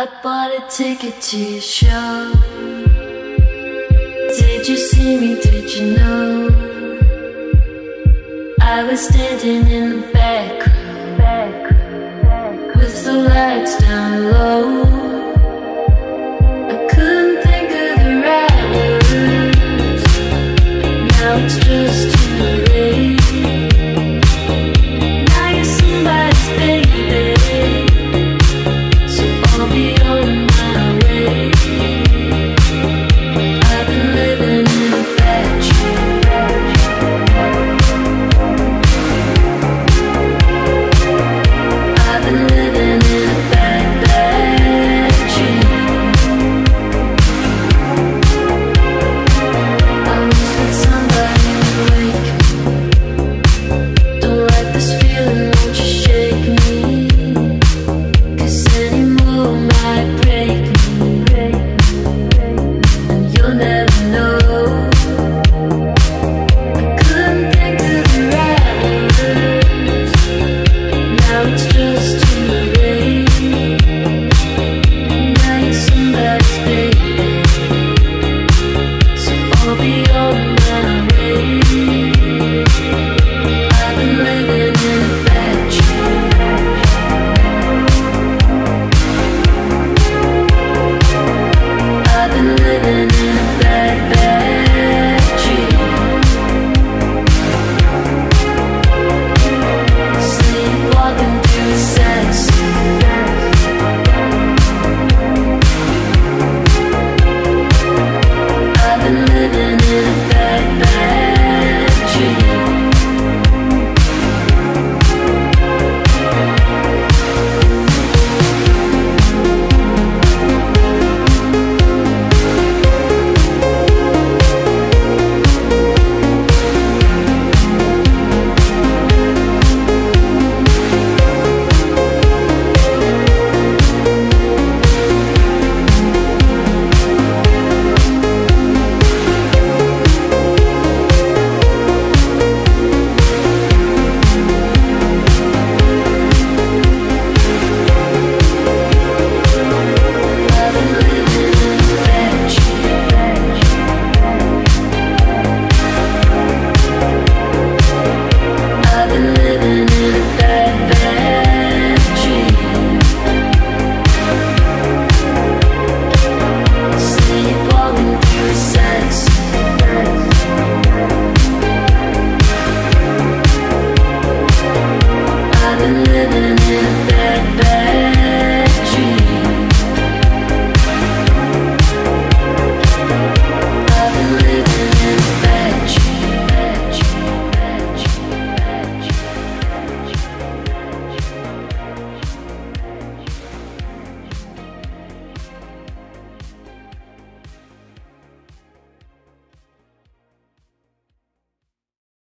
I bought a ticket to your show. Did you see me? Did you know? I was standing in the back row with the lights. never know.